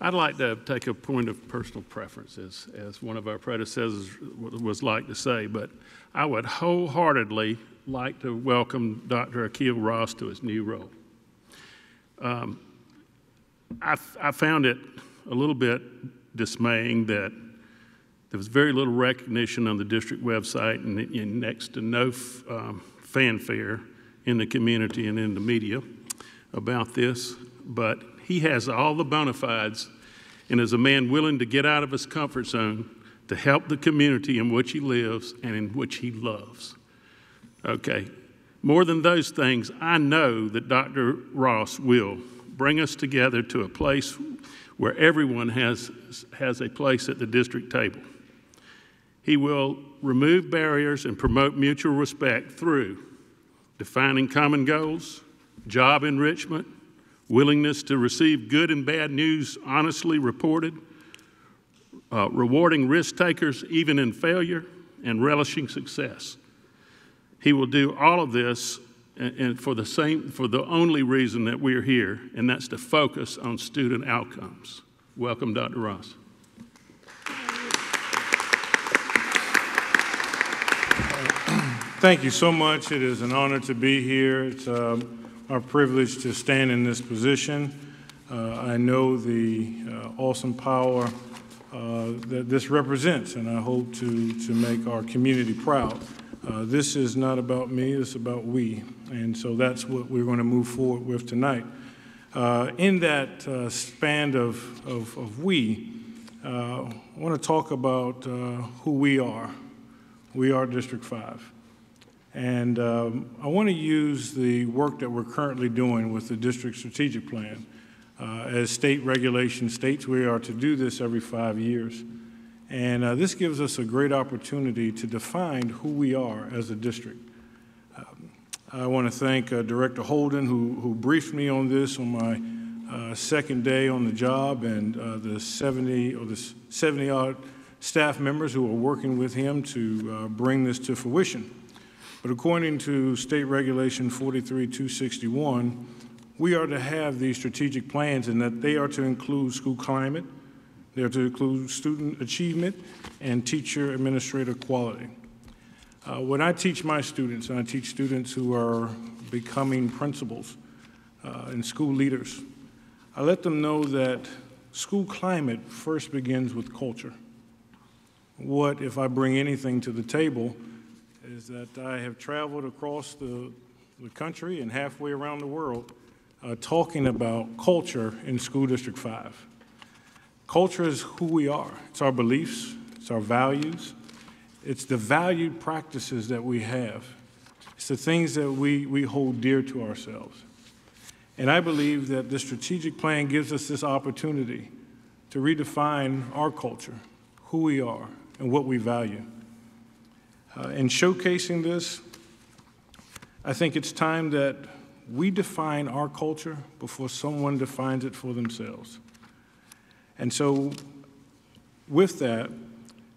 I'd like to take a point of personal preference, as, as one of our predecessors was like to say, but I would wholeheartedly like to welcome Dr. Akil Ross to his new role. Um, I, I found it a little bit dismaying that there was very little recognition on the district website and, and next to no um, fanfare in the community and in the media about this, but he has all the bona fides and is a man willing to get out of his comfort zone to help the community in which he lives and in which he loves. Okay, more than those things, I know that Dr. Ross will bring us together to a place where everyone has, has a place at the district table. He will remove barriers and promote mutual respect through defining common goals, job enrichment, willingness to receive good and bad news honestly reported, uh, rewarding risk takers even in failure, and relishing success. He will do all of this and for the same for the only reason that we're here, and that's to focus on student outcomes. Welcome, Dr. Ross. Thank you so much. It is an honor to be here. It's um, our privilege to stand in this position. Uh, I know the uh, awesome power uh, that this represents, and I hope to, to make our community proud. Uh, this is not about me, it's about we. And so that's what we're going to move forward with tonight. Uh, in that uh, span of, of, of we, I want to talk about who we are. We are District 5. And um, I want to use the work that we're currently doing with the district strategic plan. Uh, as state regulation states, we are to do this every five years. And uh, this gives us a great opportunity to define who we are as a district. Um, I want to thank uh, Director Holden, who, who briefed me on this on my uh, second day on the job, and uh, the 70 or the 70 odd staff members who are working with him to uh, bring this to fruition. But according to State Regulation 43261, we are to have these strategic plans and that they are to include school climate, they are to include student achievement, and teacher administrator quality. Uh, when I teach my students, and I teach students who are becoming principals uh, and school leaders, I let them know that school climate first begins with culture. What if I bring anything to the table is that I have traveled across the, the country and halfway around the world uh, talking about culture in School District 5. Culture is who we are, it's our beliefs, it's our values, it's the valued practices that we have, it's the things that we, we hold dear to ourselves. And I believe that the strategic plan gives us this opportunity to redefine our culture, who we are, and what we value. Uh, in showcasing this, I think it's time that we define our culture before someone defines it for themselves. And so, with that,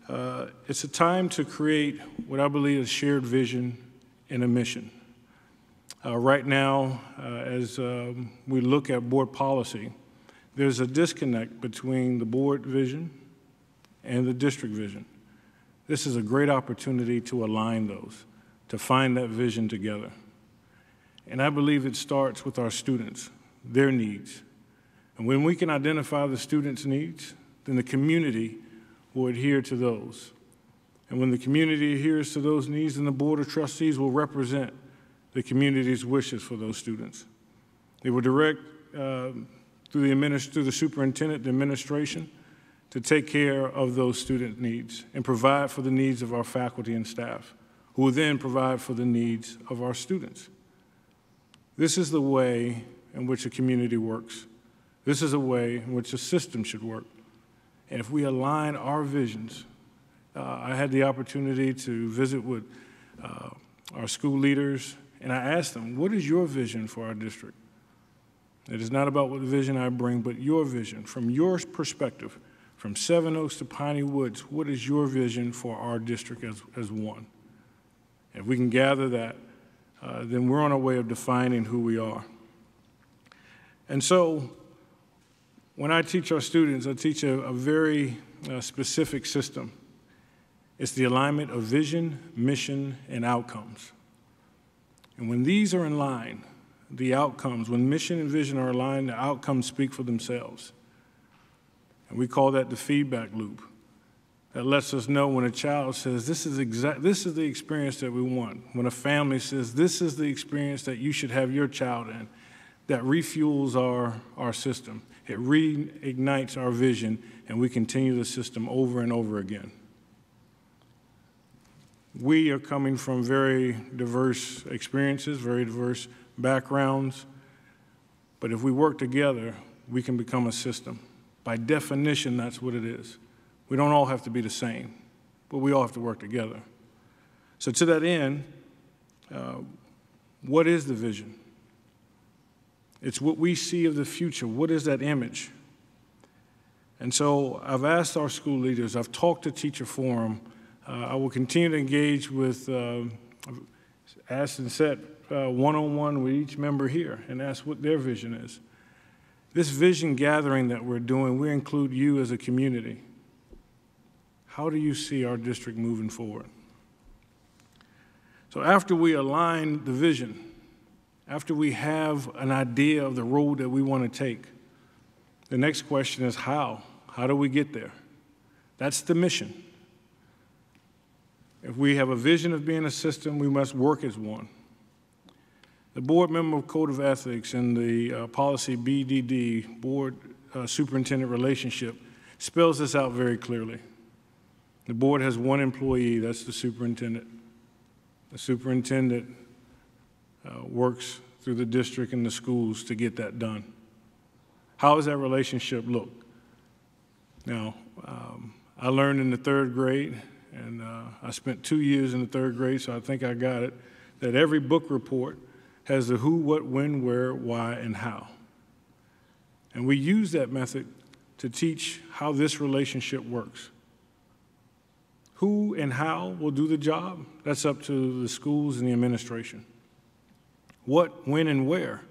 uh, it's a time to create what I believe is shared vision and a mission. Uh, right now, uh, as um, we look at board policy, there's a disconnect between the board vision and the district vision. This is a great opportunity to align those, to find that vision together. And I believe it starts with our students, their needs. And when we can identify the students' needs, then the community will adhere to those. And when the community adheres to those needs, then the Board of Trustees will represent the community's wishes for those students. They will direct uh, through, the through the superintendent, the administration, to take care of those student needs and provide for the needs of our faculty and staff, who will then provide for the needs of our students. This is the way in which a community works. This is a way in which a system should work. And if we align our visions, uh, I had the opportunity to visit with uh, our school leaders, and I asked them, What is your vision for our district? It is not about what vision I bring, but your vision from your perspective from Seven Oaks to Piney Woods, what is your vision for our district as, as one? If we can gather that, uh, then we're on our way of defining who we are. And so, when I teach our students, I teach a, a very uh, specific system. It's the alignment of vision, mission, and outcomes. And when these are in line, the outcomes, when mission and vision are aligned, the outcomes speak for themselves. And we call that the feedback loop. That lets us know when a child says, this is, exact, this is the experience that we want. When a family says, this is the experience that you should have your child in, that refuels our, our system. It reignites our vision, and we continue the system over and over again. We are coming from very diverse experiences, very diverse backgrounds, but if we work together, we can become a system. By definition, that's what it is. We don't all have to be the same, but we all have to work together. So, to that end, uh, what is the vision? It's what we see of the future. What is that image? And so I've asked our school leaders, I've talked to Teacher Forum, uh, I will continue to engage with, uh, ask and set one on one with each member here and ask what their vision is. This vision gathering that we're doing, we include you as a community. How do you see our district moving forward? So, after we align the vision, after we have an idea of the road that we want to take, the next question is how? How do we get there? That's the mission. If we have a vision of being a system, we must work as one. The board member of code of ethics and the uh, policy BDD, board uh, superintendent relationship, spells this out very clearly. The board has one employee, that's the superintendent. The superintendent uh, works through the district and the schools to get that done. How does that relationship look? Now, um, I learned in the third grade, and uh, I spent two years in the third grade, so I think I got it, that every book report has the who, what, when, where, why, and how. And we use that method to teach how this relationship works. Who and how will do the job? That's up to the schools and the administration. What, when, and where?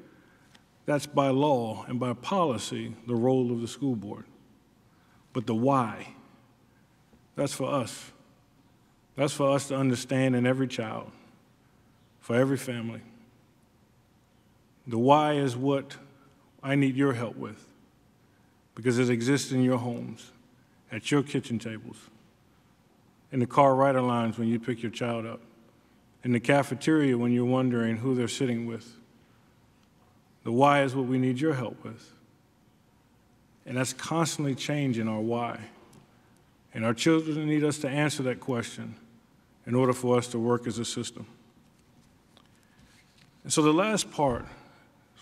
That's by law and by policy the role of the school board. But the why, that's for us. That's for us to understand in every child, for every family. The why is what I need your help with because it exists in your homes, at your kitchen tables in the car rider lines when you pick your child up, in the cafeteria when you're wondering who they're sitting with. The why is what we need your help with. And that's constantly changing our why. And our children need us to answer that question in order for us to work as a system. And so the last part,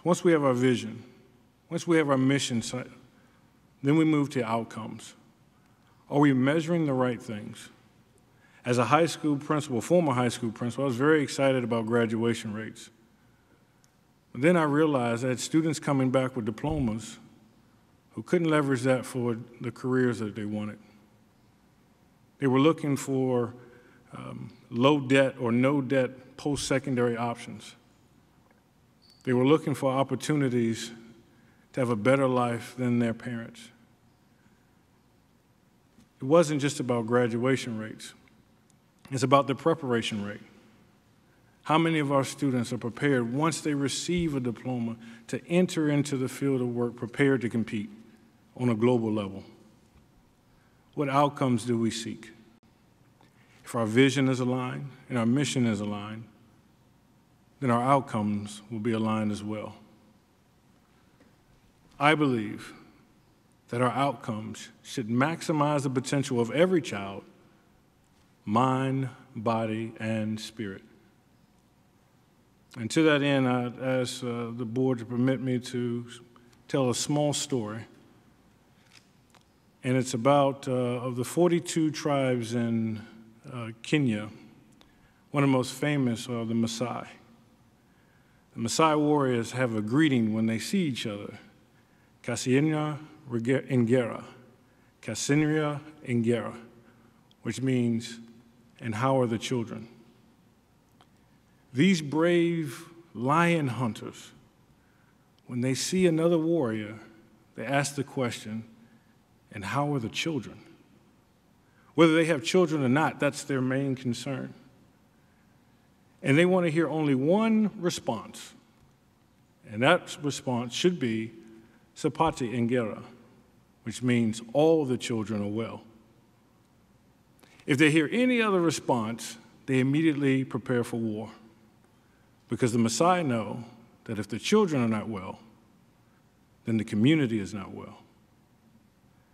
once we have our vision, once we have our mission set, then we move to outcomes. Are we measuring the right things? As a high school principal, former high school principal, I was very excited about graduation rates. But then I realized that students coming back with diplomas who couldn't leverage that for the careers that they wanted. They were looking for um, low debt or no debt post secondary options. They were looking for opportunities to have a better life than their parents. It wasn't just about graduation rates. It's about the preparation rate. How many of our students are prepared once they receive a diploma to enter into the field of work prepared to compete on a global level? What outcomes do we seek? If our vision is aligned and our mission is aligned, then our outcomes will be aligned as well. I believe that our outcomes should maximize the potential of every child mind, body, and spirit. And to that end, I ask uh, the board to permit me to tell a small story. And it's about, uh, of the 42 tribes in uh, Kenya, one of the most famous are the Maasai. Maasai warriors have a greeting when they see each other Kasserian Ingera, Kasserian Ingera, which means and how are the children? These brave lion hunters, when they see another warrior, they ask the question, and how are the children? Whether they have children or not, that's their main concern. And they want to hear only one response. And that response should be Sepati Ingera, which means all the children are well. If they hear any other response, they immediately prepare for war. Because the Maasai know that if the children are not well, then the community is not well.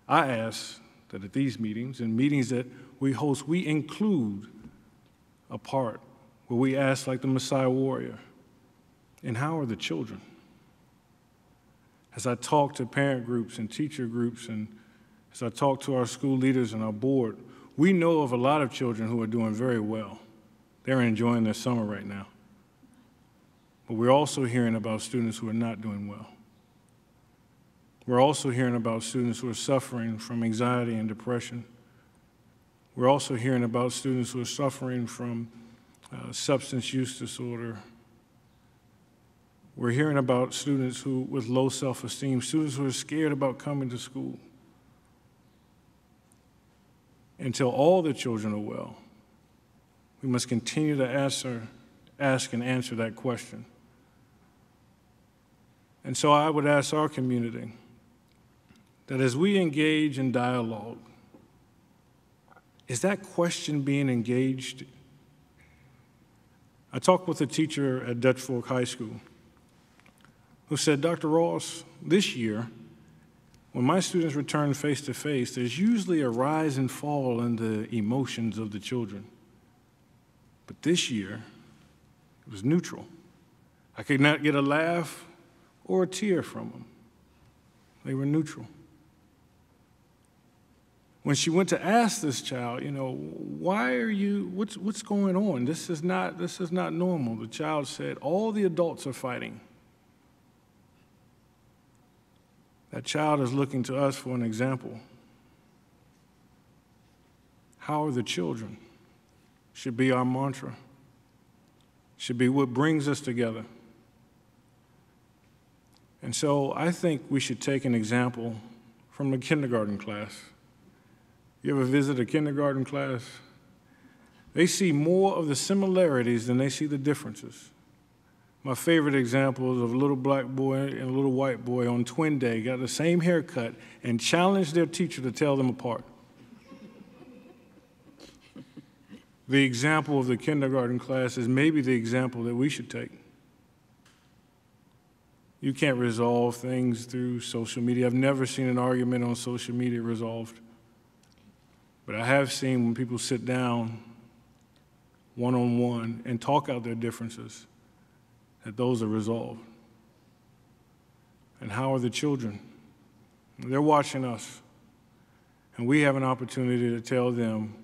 I ask that at these meetings and meetings that we host, we include a part where we ask, like the Maasai warrior, and how are the children? As I talk to parent groups and teacher groups, and as I talk to our school leaders and our board, we know of a lot of children who are doing very well. They're enjoying their summer right now. But we're also hearing about students who are not doing well. We're also hearing about students who are suffering from anxiety and depression. We're also hearing about students who are suffering from uh, substance use disorder. We're hearing about students who, with low self esteem, students who are scared about coming to school. Until all the children are well, we must continue to answer, ask and answer that question. And so I would ask our community that as we engage in dialogue, is that question being engaged? I talked with a teacher at Dutch Fork High School who said, Dr. Ross, this year, when my students return face to face, there's usually a rise and fall in the emotions of the children. But this year, it was neutral. I could not get a laugh or a tear from them. They were neutral. When she went to ask this child, you know, why are you, what's, what's going on? This is, not, this is not normal. The child said, all the adults are fighting. That child is looking to us for an example. How are the children? Should be our mantra, should be what brings us together. And so I think we should take an example from the kindergarten class. You ever visit a kindergarten class? They see more of the similarities than they see the differences. My favorite example is of a little black boy and a little white boy on twin day got the same haircut and challenged their teacher to tell them apart. the example of the kindergarten class is maybe the example that we should take. You can't resolve things through social media. I've never seen an argument on social media resolved. But I have seen when people sit down one on one and talk out their differences, that those are resolved. And how are the children? They're watching us. And we have an opportunity to tell them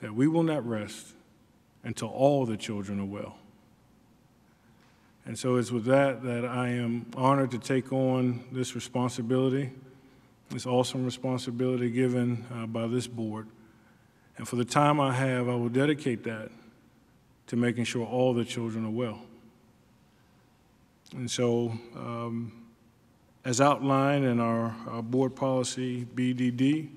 that we will not rest until all the children are well. And so it's with that that I am honored to take on this responsibility, this awesome responsibility given uh, by this board. And for the time I have, I will dedicate that to making sure all the children are well. And so, um, as outlined in our, our, board policy BDD,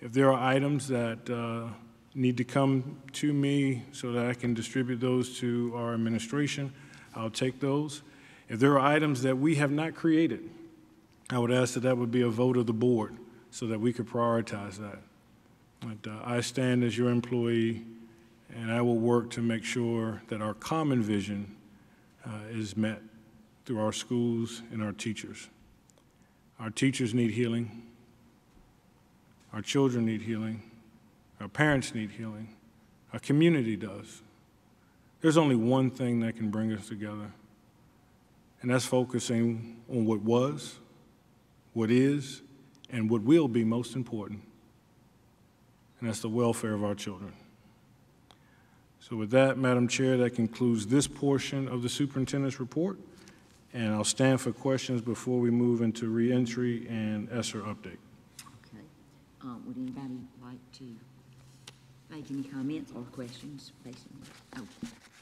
if there are items that uh, need to come to me so that I can distribute those to our administration, I'll take those. If there are items that we have not created, I would ask that that would be a vote of the board so that we could prioritize that. But, uh, I stand as your employee, and I will work to make sure that our common vision uh, is met through our schools and our teachers. Our teachers need healing. Our children need healing. Our parents need healing. Our community does. There's only one thing that can bring us together, and that's focusing on what was, what is, and what will be most important, and that's the welfare of our children. So, with that, Madam Chair, that concludes this portion of the superintendent's report, and I'll stand for questions before we move into reentry and ESSER update. Okay. Um, would anybody like to make any comments or questions Oh,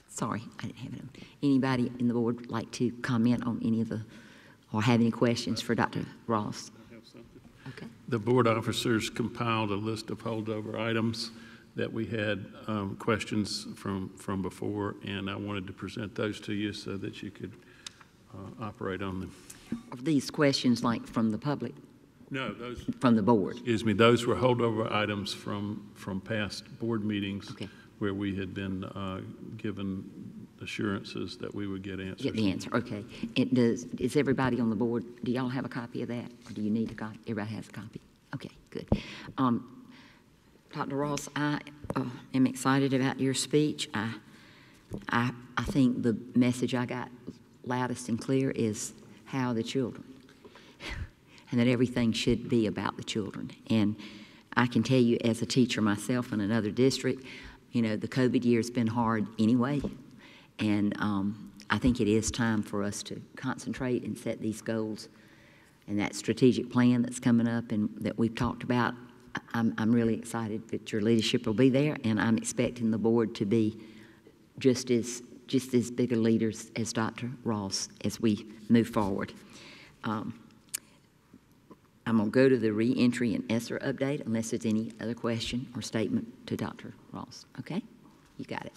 sorry, I didn't have it on. Anybody in the board like to comment on any of the, or have any questions for Dr. Ross? have something. Okay. The board officers compiled a list of holdover items that we had um, questions from, from before, and I wanted to present those to you so that you could uh, operate on them. Are these questions like from the public, No, those, from the board? excuse me, those were holdover items from, from past board meetings Okay. where we had been uh, given assurances that we would get answers. Get the answer, okay. It does, is everybody on the board, do y'all have a copy of that? Or do you need a copy? Everybody has a copy? Okay, good. Um, Dr. Ross, I uh, am excited about your speech. I, I, I think the message I got loudest and clear is how the children, and that everything should be about the children. And I can tell you, as a teacher myself in another district, you know, the COVID year's been hard anyway. And um, I think it is time for us to concentrate and set these goals. And that strategic plan that's coming up and that we've talked about, I'm, I'm really excited that your leadership will be there, and I'm expecting the board to be just as, just as big a leaders as Dr. Ross as we move forward. Um, I'm going to go to the reentry and ESSER update unless there's any other question or statement to Dr. Ross. Okay? You got it.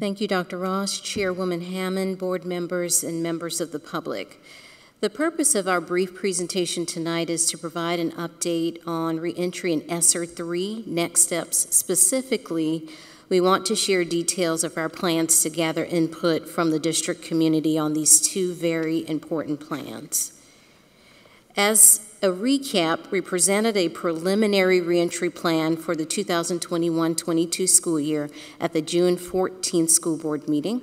Thank you, Dr. Ross, Chairwoman Hammond, board members, and members of the public. The purpose of our brief presentation tonight is to provide an update on reentry in ESSER 3 next steps. Specifically, we want to share details of our plans to gather input from the district community on these two very important plans. As a recap, we presented a preliminary reentry plan for the 2021-22 school year at the June 14th school board meeting.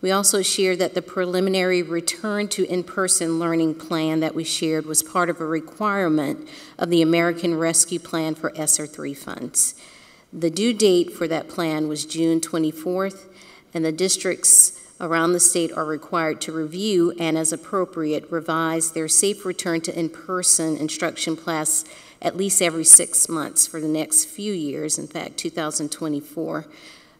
We also shared that the preliminary return to in-person learning plan that we shared was part of a requirement of the American Rescue Plan for ESSER 3 funds. The due date for that plan was June 24th, and the districts around the state are required to review and, as appropriate, revise their safe return to in-person instruction class at least every six months for the next few years, in fact, 2024,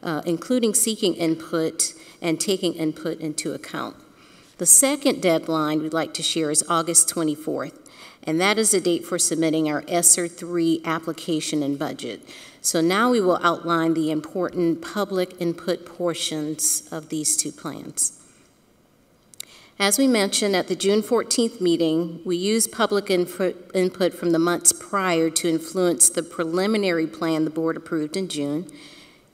uh, including seeking input and taking input into account. The second deadline we'd like to share is August 24th, and that is the date for submitting our ESSER 3 application and budget. So now we will outline the important public input portions of these two plans. As we mentioned at the June 14th meeting, we used public input, from the months prior to influence the preliminary plan the board approved in June.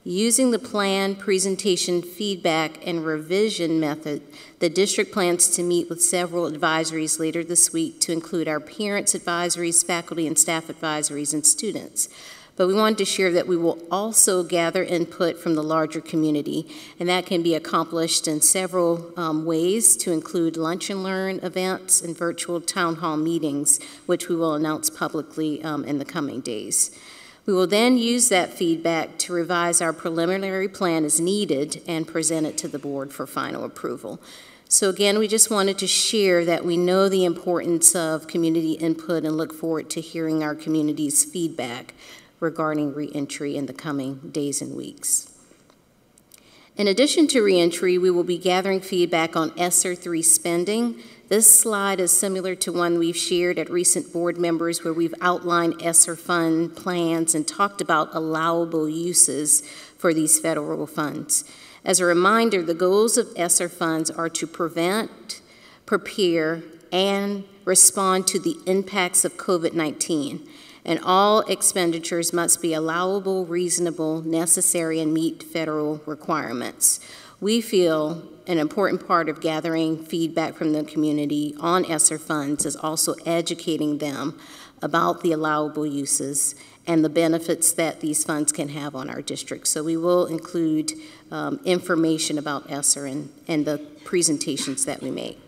Using the plan, presentation, feedback, and revision method, the district plans to meet with several advisories later this week to include our parents' advisories, faculty and staff advisories, and students. But we wanted to share that we will also gather input from the larger community, and that can be accomplished in several um, ways to include lunch and learn events and virtual town hall meetings, which we will announce publicly um, in the coming days. We will then use that feedback to revise our preliminary plan as needed and present it to the board for final approval. So again, we just wanted to share that we know the importance of community input and look forward to hearing our community's feedback regarding reentry in the coming days and weeks. In addition to reentry, we will be gathering feedback on ESSER 3 spending. This slide is similar to one we've shared at recent board members where we've outlined ESSER fund plans and talked about allowable uses for these federal funds. As a reminder, the goals of ESSER funds are to prevent, prepare, and respond to the impacts of COVID-19 and all expenditures must be allowable, reasonable, necessary, and meet federal requirements. We feel an important part of gathering feedback from the community on ESSER funds is also educating them about the allowable uses and the benefits that these funds can have on our district. So we will include um, information about ESSER and, and the presentations that we make.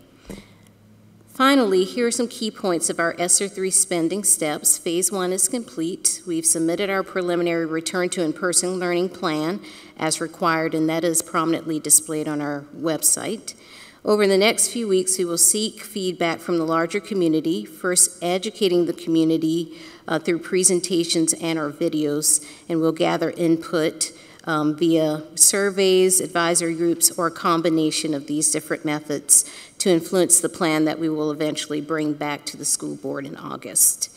Finally, here are some key points of our ESSER 3 spending steps. Phase one is complete. We've submitted our preliminary return to in-person learning plan as required, and that is prominently displayed on our website. Over the next few weeks, we will seek feedback from the larger community, first educating the community uh, through presentations and our videos, and we'll gather input um, via surveys, advisory groups, or a combination of these different methods to influence the plan that we will eventually bring back to the school board in August.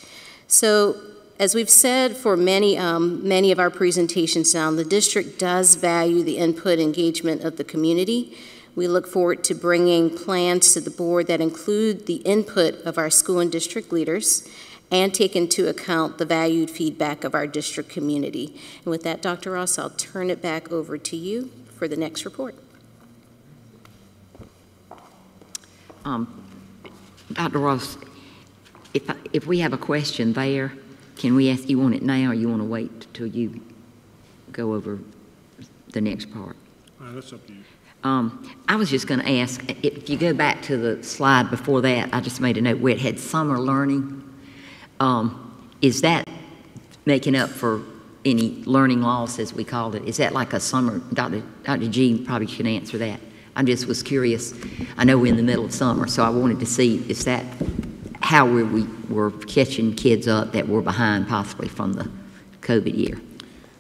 So, as we've said for many, um, many of our presentations now, the district does value the input engagement of the community. We look forward to bringing plans to the board that include the input of our school and district leaders and take into account the valued feedback of our district community. And with that, Dr. Ross, I'll turn it back over to you for the next report. Um, Dr. Ross, if, I- if we have a question there, can we ask, you on it now, or you want to wait till you go over the next part? Right, that's up to you. Um, I was just going to ask, if you go back to the slide before that, I just made a note where it had summer learning. Um, Is that making up for any learning loss, as we called it? Is that like a summer, Dr. Dr. G probably can answer that. I just was curious. I know we're in the middle of summer, so I wanted to see, is that how we we were catching kids up that were behind possibly from the COVID year?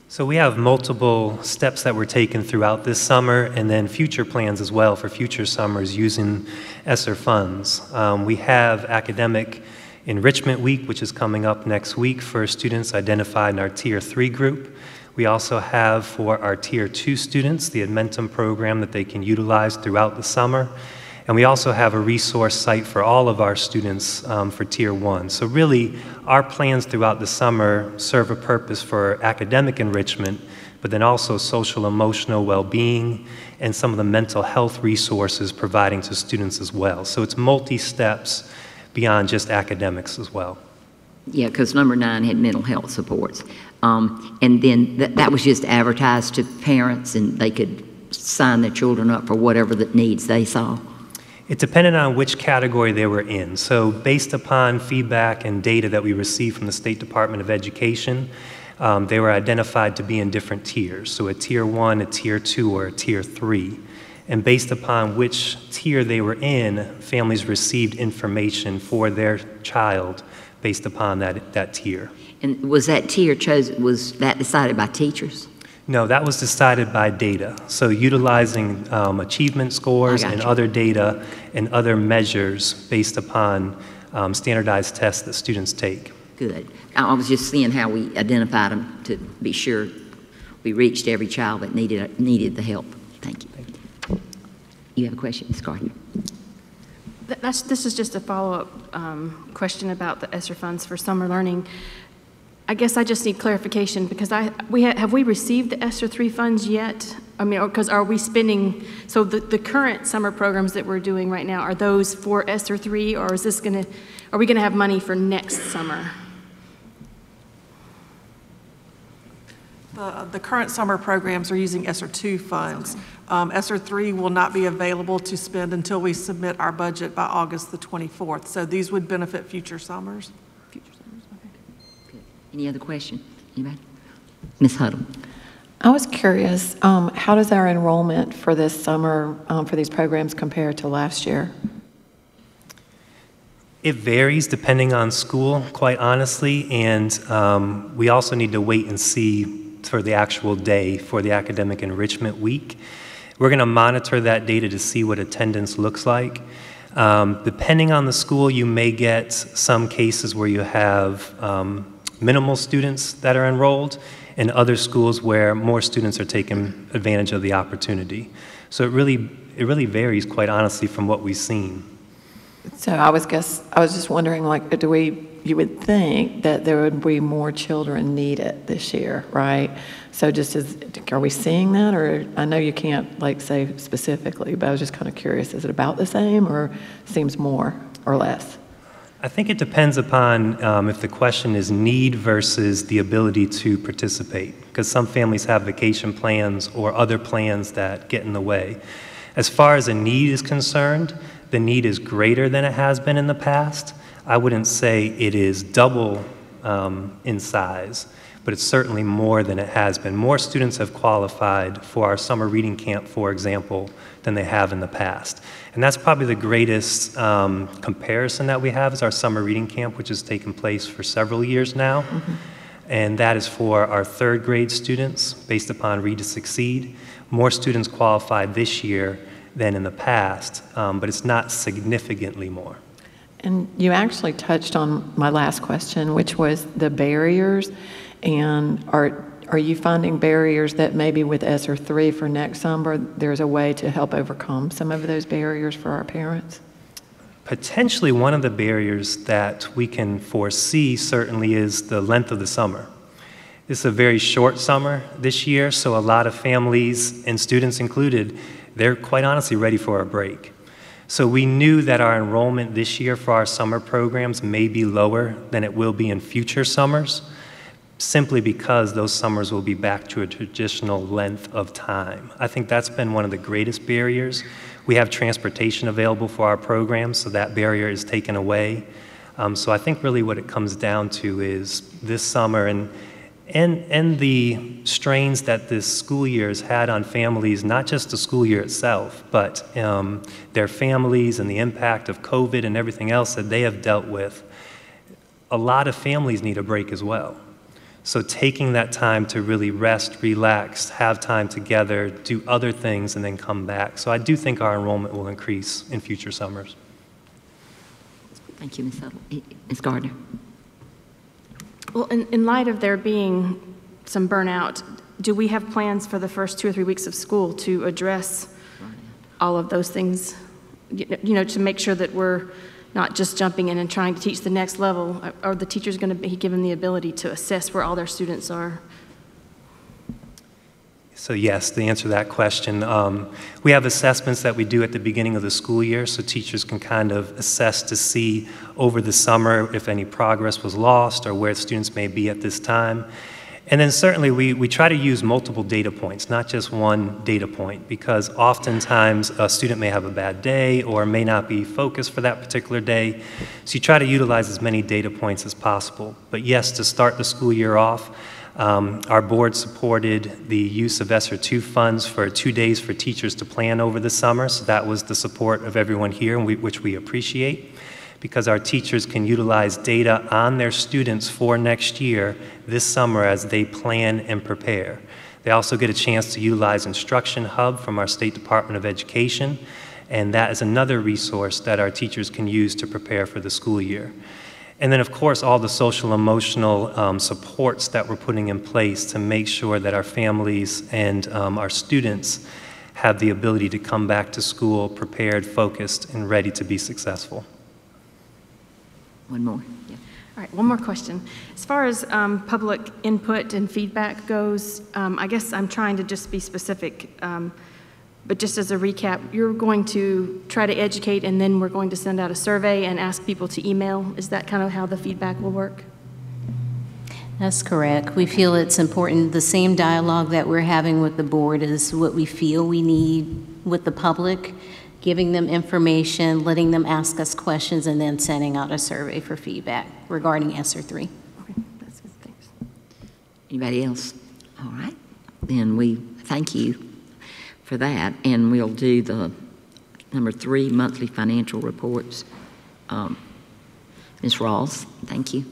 So we have multiple steps that were taken throughout this summer and then future plans as well for future summers using ESSER funds. Um, we have academic enrichment week, which is coming up next week for students identified in our tier three group. We also have for our tier two students the Edmentum program that they can utilize throughout the summer. And we also have a resource site for all of our students um, for Tier 1. So, really, our plans throughout the summer serve a purpose for academic enrichment, but then also social emotional well being and some of the mental health resources providing to students as well. So, it's multi steps beyond just academics as well. Yeah, because number nine had mental health supports. Um, and then that, that was just advertised to parents and they could sign their children up for whatever the needs they saw. It depended on which category they were in. So, based upon feedback and data that we received from the State Department of Education, um, they were identified to be in different tiers. So, a tier one, a tier two, or a tier three. And based upon which tier they were in, families received information for their child based upon that, that tier. And was that tier chosen, was that decided by teachers? No, that was decided by data. So, utilizing um, achievement scores and you. other data and other measures based upon um, standardized tests that students take. Good. I was just seeing how we identified them to be sure we reached every child that needed, needed the help. Thank you. You have a question, Ms. Carter? Th- That's, this is just a follow-up um, question about the ESSER funds for summer learning. I guess I just need clarification, because I, we, ha- have we received the ESSER three funds yet? I mean, because are we spending, so the, the current summer programs that we're doing right now, are those for ESSER three, or is this gonna, are we gonna have money for next summer? The, the current summer programs are using ESSER two funds. Um, ESSER three will not be available to spend until we submit our budget by August the 24th. So these would benefit future summers. Future summers, okay. Any other question? Anybody? Ms. Huddle? I was curious, um, how does our enrollment for this summer, um, for these programs compare to last year? It varies depending on school, quite honestly, and um, we also need to wait and see for the actual day for the academic enrichment week. We're going to monitor that data to see what attendance looks like. Um, depending on the school, you may get some cases where you have um, minimal students that are enrolled, and other schools where more students are taking advantage of the opportunity. So it really, it really varies, quite honestly, from what we've seen. So I was guess, I was just wondering, like, do we, you would think that there would be more children needed this year, right? So just as, are we seeing that, or, I know you can't, like, say specifically, but I was just kind of curious, is it about the same, or seems more or less? I think it depends upon um, if the question is need versus the ability to participate, because some families have vacation plans or other plans that get in the way. As far as a need is concerned, the need is greater than it has been in the past. I wouldn't say it is double um, in size, but it's certainly more than it has been. More students have qualified for our summer reading camp, for example, than they have in the past. And that's probably the greatest um, comparison that we have is our summer reading camp, which has taken place for several years now. and that is for our third grade students based upon Read to Succeed. More students qualified this year than in the past, um, but it's not significantly more. And you actually touched on my last question, which was the barriers. And are, are you finding barriers that maybe with ESSER 3 for next summer, there's a way to help overcome some of those barriers for our parents? Potentially, one of the barriers that we can foresee certainly is the length of the summer. It's a very short summer this year, so a lot of families and students included, they're quite honestly ready for a break. So we knew that our enrollment this year for our summer programs may be lower than it will be in future summers, simply because those summers will be back to a traditional length of time. I think that's been one of the greatest barriers. We have transportation available for our programs, so that barrier is taken away. Um, so I think really what it comes down to is this summer and and, and the strains that this school year has had on families, not just the school year itself, but um, their families and the impact of COVID and everything else that they have dealt with, a lot of families need a break as well. So taking that time to really rest, relax, have time together, do other things, and then come back. So I do think our enrollment will increase in future summers. Thank you, Ms. Tuttle. Eh, Ms. Gardner? Well, in, in light of there being some burnout, do we have plans for the first two or three weeks of school to address all of those things? You you know, to make sure that we're not just jumping in and trying to teach the next level? Are the teachers going to be given the ability to assess where all their students are? So yes, the answer to that question, um, we have assessments that we do at the beginning of the school year, so teachers can kind of assess to see over the summer if any progress was lost or where students may be at this time. And then certainly we, we try to use multiple data points, not just one data point, because oftentimes a student may have a bad day or may not be focused for that particular day. So you try to utilize as many data points as possible. But yes, to start the school year off, um, our board supported the use of ESSER 2 funds for two days for teachers to plan over the summer. So that was the support of everyone here, which we appreciate, because our teachers can utilize data on their students for next year this summer as they plan and prepare. They also get a chance to utilize Instruction Hub from our State Department of Education, and that is another resource that our teachers can use to prepare for the school year. And then, of course, all the social emotional um, supports that we're putting in place to make sure that our families and um, our students have the ability to come back to school prepared, focused, and ready to be successful. One more. Yeah. All right, one more question. As far as um, public input and feedback goes, um, I guess I'm trying to just be specific. Um, but just as a recap, you're going to try to educate and then we're going to send out a survey and ask people to email. Is that kind of how the feedback will work? That's correct. We feel it's important, the same dialogue that we're having with the board is what we feel we need with the public, giving them information, letting them ask us questions, and then sending out a survey for feedback regarding ESSER 3. Okay, that's good, thanks. Anybody else? All right. Then we thank you for that, and we'll do the number three monthly financial reports. Um, Ms. Rawls, thank you.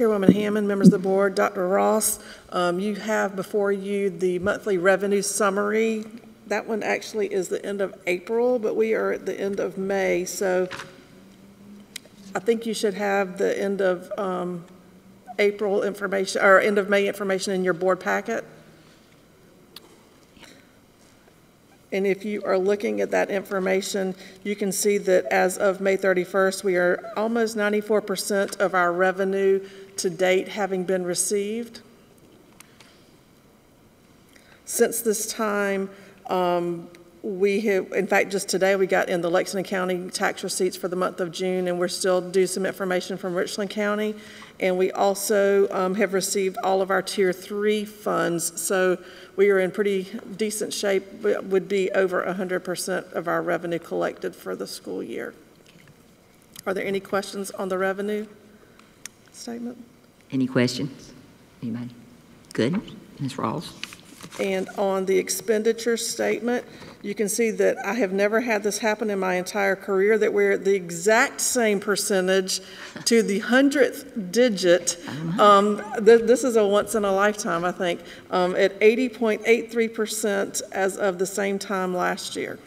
Chairwoman Hammond, members of the board, Dr. Ross, um, you have before you the monthly revenue summary. That one actually is the end of April, but we are at the end of May, so I think you should have the end of um, April information, or end of May information in your board packet. And if you are looking at that information, you can see that as of May 31st, we are almost 94% of our revenue to date having been received. Since this time, um, we have, in fact, just today, we got in the Lexington County tax receipts for the month of June, and we're still due some information from Richland County. And we also um, have received all of our Tier 3 funds, so we are in pretty decent shape, but would be over 100% of our revenue collected for the school year. Are there any questions on the revenue statement? Any questions? Anybody? Good. Ms. Ross? And on the expenditure statement, you can see that I have never had this happen in my entire career, that we're at the exact same percentage to the hundredth digit. Um, th- This is a once in a lifetime, I think, um, at 80.83% as of the same time last year.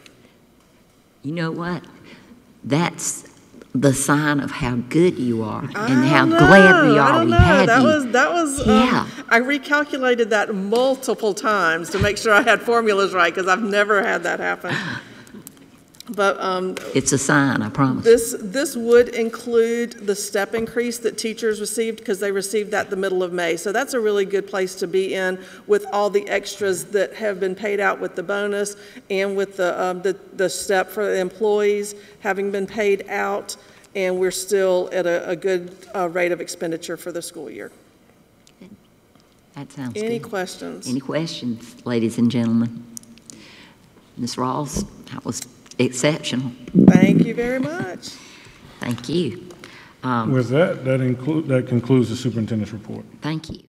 You know what? That's the sign of how good you are and how don't glad we know, I are don't we know. had That you. was, that was, um, Yeah. I recalculated that multiple times to make sure I had formulas right, because I've never had that happen. But um, It's a sign, I promise. this, this would include the step increase that teachers received, because they received that the middle of May. So that's a really good place to be in with all the extras that have been paid out with the bonus and with the, um, the, the step for the employees having been paid out. And we're still at a, a good uh, rate of expenditure for the school year. That sounds Any good. questions? Any questions, ladies and gentlemen? Ms. Ross, that was exceptional. Thank you very much. Thank you. Um, With that, that include, that concludes the superintendent's report. Thank you.